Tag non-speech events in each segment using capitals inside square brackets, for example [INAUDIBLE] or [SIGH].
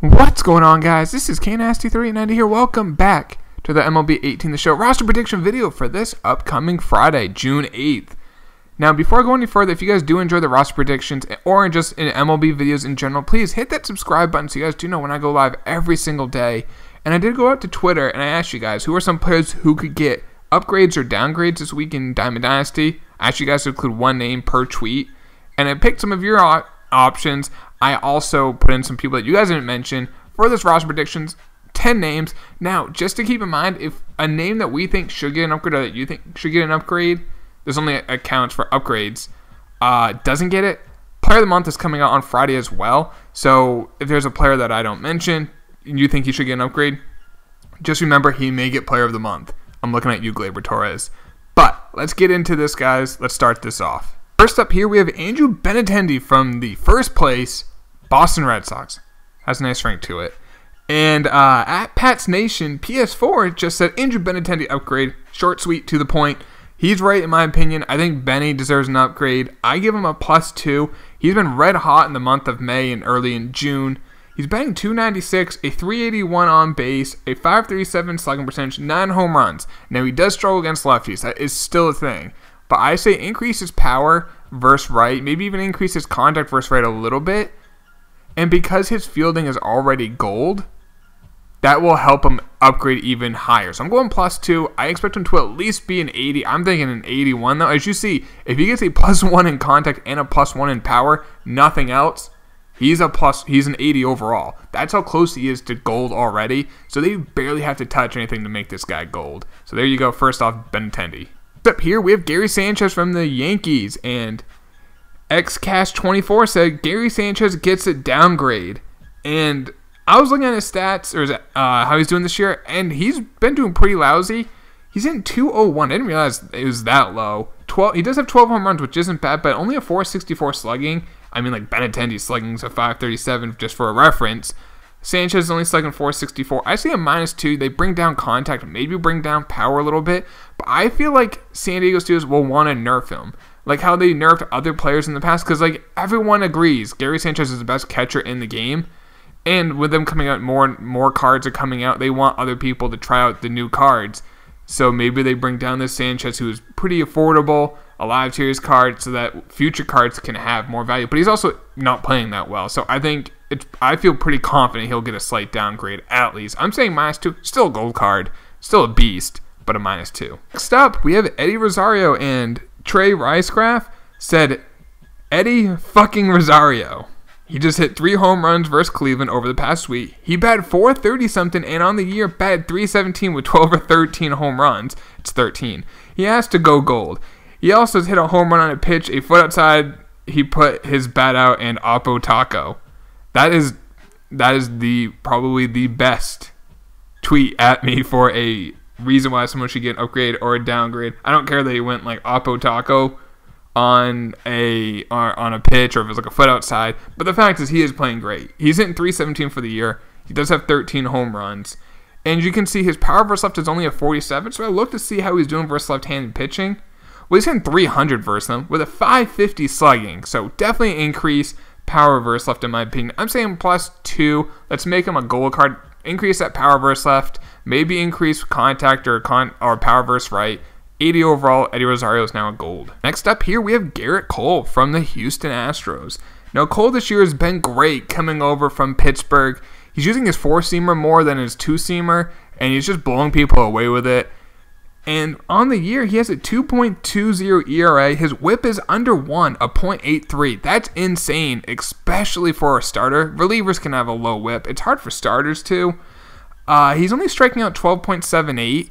What's going on, guys? This is Knasty3890 here. Welcome back to the MLB 18 The Show roster prediction video for this upcoming Friday, June 8th. Now, before I go any further, if you guys do enjoy the roster predictions or just in MLB videos in general, please hit that subscribe button so you guys do know when I go live every single day. And I did go out to Twitter and I asked you guys who are some players who could get upgrades or downgrades this week in Diamond Dynasty. I asked you guys to include one name per tweet. And I picked some of your options. I also put in some people that you guys didn't mention for this roster predictions. 10 names. Now, just to keep in mind, if a name that we think should get an upgrade or that you think should get an upgrade, there's only accounts for upgrades, uh, doesn't get it, player of the month is coming out on Friday as well. So if there's a player that I don't mention and you think he should get an upgrade, just remember he may get player of the month. I'm looking at you, Gleyber Torres. But let's get into this, guys. Let's start this off. First up here, we have Andrew Benintendi from the first place Boston Red Sox. Has a nice ring to it. And uh, at Pat's Nation, PS4 just said Andrew Benintendi upgrade. Short, sweet, to the point. He's right in my opinion. I think Benny deserves an upgrade. I give him a plus two. He's been red hot in the month of May and early in June. He's batting 296, a 381 on base, a 537 slugging percentage, nine home runs. Now he does struggle against lefties. That is still a thing. But I say increase his power versus right, maybe even increase his contact versus right a little bit. And because his fielding is already gold, that will help him upgrade even higher. So I'm going plus two. I expect him to at least be an 80. I'm thinking an 81 though. As you see, if he gets a plus [LAUGHS] one in contact and a plus one in power, nothing else, he's a plus. He's an 80 overall. That's how close he is to gold already. So they barely have to touch anything to make this guy gold. So there you go. First off, Benintendi. Up here, we have Gary Sanchez from the Yankees, and XCash24 said Gary Sanchez gets a downgrade. And I was looking at his stats, or uh, how he's doing this year, and he's been doing pretty lousy. He's in 201. I didn't realize it was that low. 12. He does have 12 home runs, which isn't bad, but only a 464 slugging. I mean, like Benintendi slugging is a 537, just for a reference. Sanchez is only slugging 464. I see a minus two. They bring down contact, maybe bring down power a little bit, but I feel like San Diego Studios will want to nerf him. Like how they nerfed other players in the past, because like everyone agrees Gary Sanchez is the best catcher in the game. And with them coming out, more and more cards are coming out. They want other people to try out the new cards. So maybe they bring down this Sanchez, who is pretty affordable, a live series card, so that future cards can have more value. But he's also not playing that well. So I think I feel pretty confident he'll get a slight downgrade at least. I'm saying minus two, still a gold card, still a beast, but a minus two. Next up, we have Eddie Rosario and Trey Ricecraft said Eddie fucking Rosario. He just hit three home runs versus Cleveland over the past week. He batted 430 something and on the year batted 317 with 12 or 13 home runs. It's 13. He has to go gold. He also hit a home run on a pitch, a foot outside. He put his bat out and Oppo Taco. That is that is the probably the best tweet at me for a reason why someone should get an upgrade or a downgrade. I don't care that he went like Oppo Taco on a on a pitch or if it's like a foot outside, but the fact is he is playing great. He's hitting 317 for the year. He does have 13 home runs. And you can see his power versus left is only a 47, so I look to see how he's doing versus left-handed pitching. Well, he's hitting 300 versus them with a 550 slugging, so definitely increase power verse left, in my opinion. I'm saying plus two. Let's make him a gold card. Increase that power verse left. Maybe increase contact or con or power verse right. 80 overall. Eddie Rosario is now a gold. Next up here, we have Gerrit Cole from the Houston Astros. Now, Cole this year has been great coming over from Pittsburgh. He's using his four seamer more than his two seamer, and he's just blowing people away with it. And on the year, he has a 2.20 ERA. His whip is under 1, a 0.83. That's insane, especially for a starter. Relievers can have a low whip. It's hard for starters, too. Uh, he's only striking out 12.78.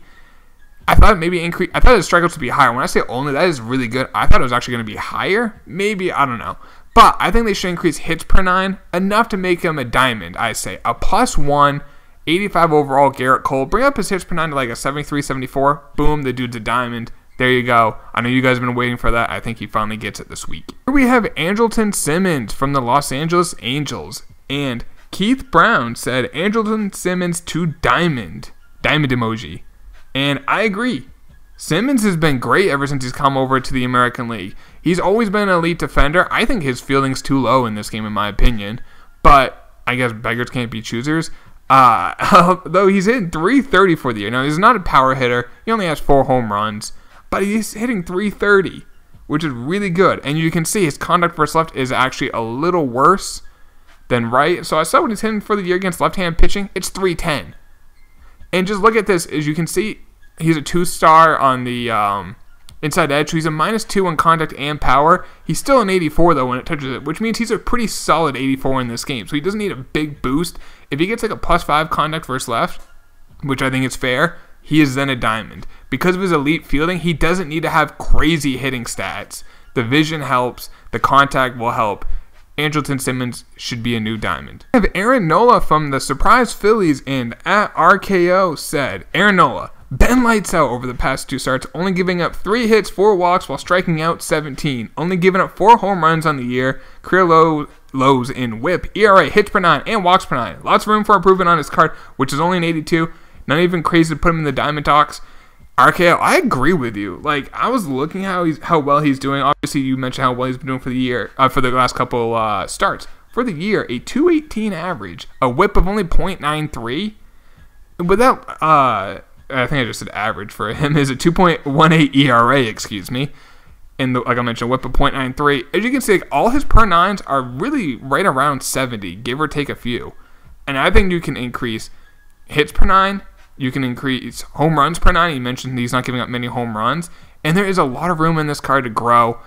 I thought maybe increase. I thought his strikeouts would be higher. When I say only, that is really good. I thought it was actually going to be higher. Maybe I don't know. But I think they should increase hits per nine enough to make him a diamond. I say a plus one 85 overall, Gerrit Cole. Bring up his hits per nine to like a 73, 74. Boom, the dude's a diamond. There you go. I know you guys have been waiting for that. I think he finally gets it this week. Here we have Andrelton Simmons from the Los Angeles Angels. And Keith Brown said Andrelton Simmons to diamond. Diamond emoji. And I agree. Simmons has been great ever since he's come over to the American League. He's always been an elite defender. I think his fielding's too low in this game, in my opinion. But I guess beggars can't be choosers. Uh, [LAUGHS] though he's hitting 330 for the year. Now, he's not a power hitter. He only has four home runs, but he's hitting 330, which is really good. And you can see his contact versus left is actually a little worse than right. So I saw when he's hitting for the year against left-hand pitching, it's 310. And just look at this, as you can see, he's a two-star on the um, inside edge. So he's a minus two on contact and power. He's still an 84 though when it touches it, which means he's a pretty solid 84 in this game. So he doesn't need a big boost. If he gets like a plus five contact versus left, which I think is fair, he is then a diamond. Because of his elite fielding, he doesn't need to have crazy hitting stats. The vision helps, the contact will help. Andrelton Simmons should be a new diamond. I have Aaron Nola from the Surprise Phillies and at RKO said, Aaron Nola, Ben lights out over the past two starts, only giving up three hits, four walks while striking out 17. Only giving up four home runs on the year, career low, lows in whip, ERA, hits per nine, and walks per nine. Lots of room for improvement on his card, which is only an 82. Not even crazy to put him in the diamond talks. RKO, I agree with you. Like I was looking how he's how well he's doing. Obviously, you mentioned how well he's been doing for the year, uh, for the last couple uh, starts. For the year, a 218 average, a whip of only .93. Without, uh, I think I just said average for him [LAUGHS] is a 2.18 ERA. Excuse me. And the, like I mentioned, whip of .93. As you can see, like, all his per nines are really right around 70, give or take a few. And I think you can increase hits per nine, you can increase home runs per nine. You mentioned he's not giving up many home runs, and there is a lot of room in this card to grow.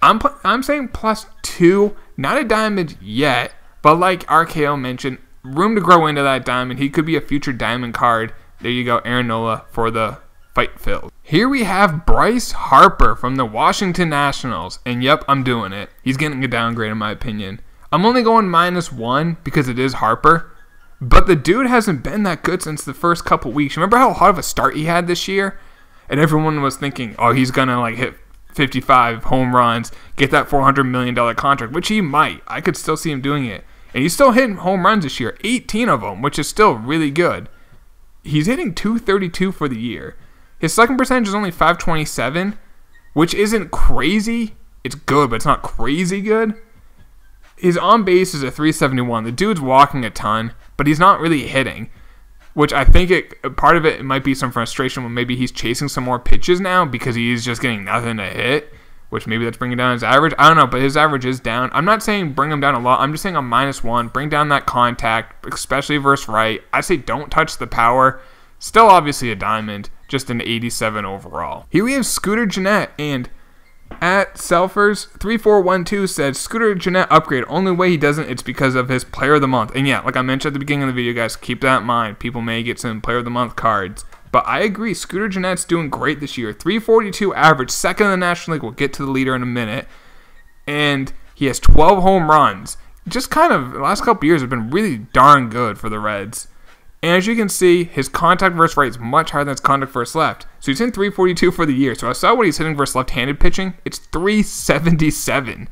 I'm I'm saying plus two, not a diamond yet, but like RKO mentioned, room to grow into that diamond. He could be a future diamond card. There you go, Aaron Nola for the fight filled. Here we have Bryce Harper from the Washington Nationals, and yep, I'm doing it. He's getting a downgrade in my opinion. I'm only going minus one because it is Harper. But the dude hasn't been that good since the first couple weeks. Remember how hot of a start he had this year? And everyone was thinking, oh, he's going to like hit 55 home runs, get that $400 million contract, which he might. I could still see him doing it. And he's still hitting home runs this year, 18 of them, which is still really good. He's hitting 232 for the year. His second percentage is only 527, which isn't crazy. It's good, but it's not crazy good. His on base is a 371. The dude's walking a ton but he's not really hitting. Which I think it part of it might be some frustration when maybe he's chasing some more pitches now because he's just getting nothing to hit. Which maybe that's bringing down his average. I don't know, but his average is down. I'm not saying bring him down a lot. I'm just saying a minus one. Bring down that contact, especially versus right. I say don't touch the power. Still, obviously a diamond, just an 87 overall. Here we have Scooter Gennett and at Selfers 3412 said Scooter Gennett upgrade. Only way he doesn't, it's because of his player of the month. And yeah, like I mentioned at the beginning of the video, guys, keep that in mind. People may get some player of the month cards. But I agree, Scooter Gennett's doing great this year. 342 average, second in the National League. We'll get to the leader in a minute. And he has 12 home runs. Just kind of, the last couple years have been really darn good for the Reds. And as you can see, his contact versus right is much higher than his contact versus left. So he's in 342 for the year. So I saw what he's hitting versus left-handed pitching. It's 377.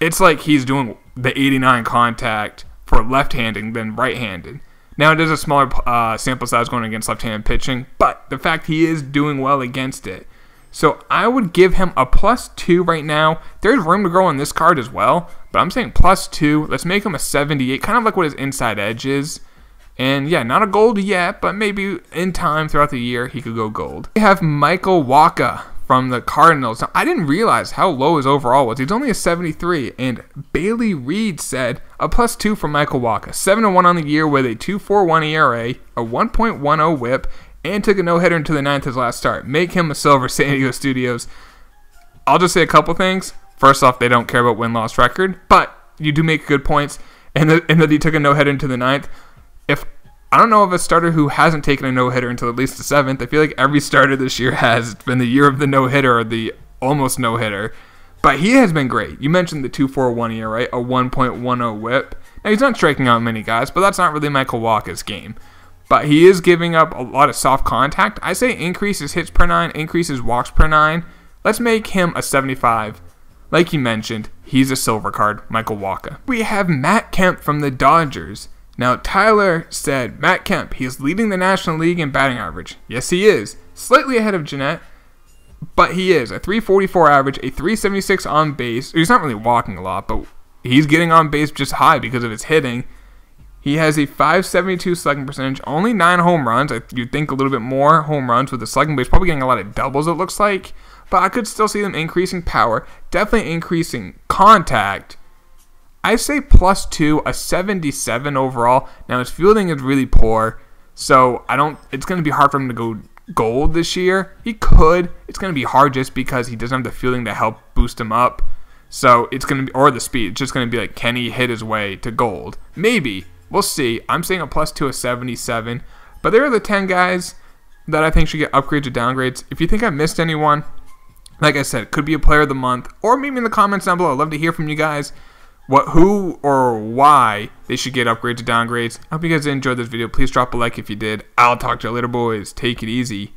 It's like he's doing the 89 contact for left-handed than right-handed. Now it is a smaller uh, sample size going against left-handed pitching, but the fact he is doing well against it. So I would give him a plus two right now. There's room to grow on this card as well, but I'm saying plus two. Let's make him a 78, kind of like what his inside edge is. And yeah, not a gold yet, but maybe in time throughout the year he could go gold. We have Michael Wacha from the Cardinals. Now, I didn't realize how low his overall was. He's only a 73, and Bailey Reed said a plus two from Michael Wacha. 7 1 on the year with a 2.41 ERA, a 1.10 whip, and took a no hitter into the ninth his last start. Make him a silver San Diego Studios. I'll just say a couple things. First off, they don't care about win loss record, but you do make good points. And, the, and that he took a no hitter into the ninth I don't know of a starter who hasn't taken a no hitter until at least the seventh. I feel like every starter this year has. Been the year of the no hitter or the almost no hitter. But he has been great. You mentioned the 2.41 right? a 1.10 whip. Now he's not striking out many guys, but that's not really Michael Wacha's game. But he is giving up a lot of soft contact. I say increases hits per nine, increases walks per nine. Let's make him a 75. Like you mentioned, he's a silver card, Michael Wacha. We have Matt Kemp from the Dodgers. Now, Tyler said, Matt Kemp, he is leading the National League in batting average. Yes, he is. Slightly ahead of Gennett, but he is. A 344 average, a 376 on base. He's not really walking a lot, but he's getting on base just high because of his hitting. He has a 572 slugging percentage, only nine home runs. You'd think a little bit more home runs with the slugging, but he's probably getting a lot of doubles, it looks like. But I could still see them increasing power, definitely increasing contact. I say plus two, a 77 overall. Now his fielding is really poor, so I don't. It's going to be hard for him to go gold this year. He could. It's going to be hard just because he doesn't have the fielding to help boost him up. So it's going to be, or the speed. It's just going to be like, can he hit his way to gold? Maybe. We'll see. I'm saying a plus two, a 77. But there are the 10 guys that I think should get upgrades or downgrades. If you think I missed anyone, like I said, could be a player of the month, or maybe in the comments down below. I'd love to hear from you guys what who or why they should get upgrades or downgrades. I hope you guys enjoyed this video. Please drop a like if you did. I'll talk to you later, boys. Take it easy.